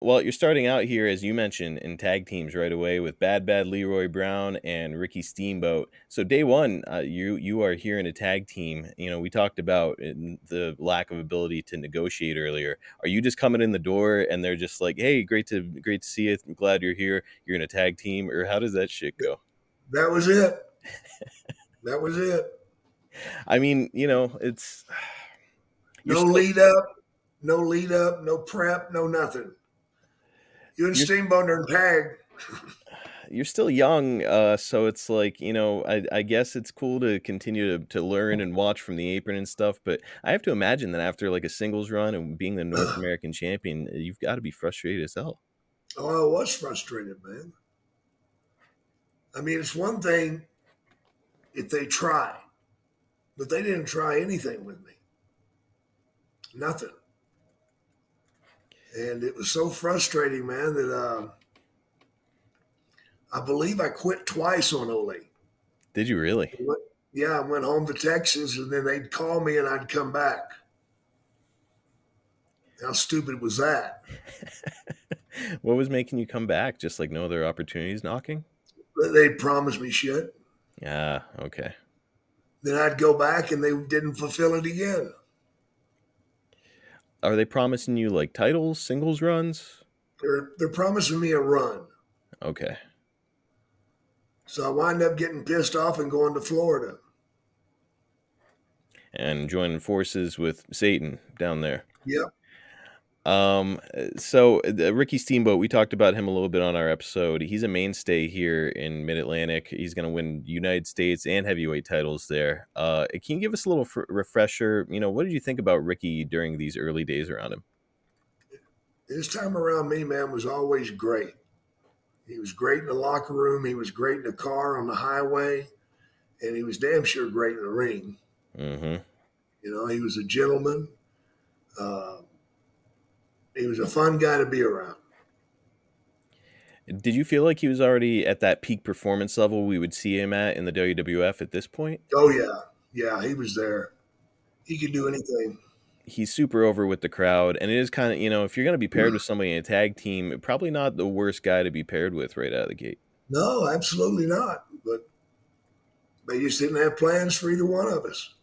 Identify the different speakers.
Speaker 1: Well, you're starting out here, as you mentioned, in tag teams right away with Bad Bad Leroy Brown and Ricky Steamboat. So day one, uh, you you are here in a tag team. You know, we talked about the lack of ability to negotiate earlier. Are you just coming in the door and they're just like, "Hey, great to great to see you. I'm glad you're here. You're in a tag team," or how does that shit go?
Speaker 2: That was it. that was it.
Speaker 1: I mean, you know, it's
Speaker 2: no still- lead up, no lead up, no prep, no nothing. You and Steamboat are tag.
Speaker 1: you're still young, uh, so it's like you know. I, I, guess it's cool to continue to, to learn and watch from the apron and stuff. But I have to imagine that after like a singles run and being the North American champion, you've got to be frustrated as hell.
Speaker 2: Oh, I was frustrated, man. I mean, it's one thing if they try, but they didn't try anything with me. Nothing and it was so frustrating, man, that uh, I believe I quit twice on Ole.
Speaker 1: Did you really?
Speaker 2: Yeah, I went home to Texas, and then they'd call me, and I'd come back. How stupid was that?
Speaker 1: what was making you come back? Just like no other opportunities knocking?
Speaker 2: They promised me shit.
Speaker 1: Yeah. Okay.
Speaker 2: Then I'd go back, and they didn't fulfill it again.
Speaker 1: Are they promising you like titles, singles runs?
Speaker 2: They're they're promising me a run.
Speaker 1: Okay.
Speaker 2: So I wind up getting pissed off and going to Florida.
Speaker 1: And joining forces with Satan down there.
Speaker 2: Yep.
Speaker 1: Um, so uh, Ricky Steamboat, we talked about him a little bit on our episode. He's a mainstay here in Mid Atlantic. He's going to win United States and heavyweight titles there. Uh, can you give us a little f- refresher? You know, what did you think about Ricky during these early days around him?
Speaker 2: His time around me, man, was always great. He was great in the locker room. He was great in the car on the highway, and he was damn sure great in the ring.
Speaker 1: Mm-hmm.
Speaker 2: You know, he was a gentleman. Uh, he was a fun guy to be around.
Speaker 1: Did you feel like he was already at that peak performance level we would see him at in the WWF at this point?
Speaker 2: Oh yeah, yeah, he was there. He could do anything.
Speaker 1: He's super over with the crowd, and it is kind of you know if you're going to be paired with mm. somebody in a tag team, probably not the worst guy to be paired with right out of the gate.
Speaker 2: No, absolutely not. But they just didn't have plans for either one of us.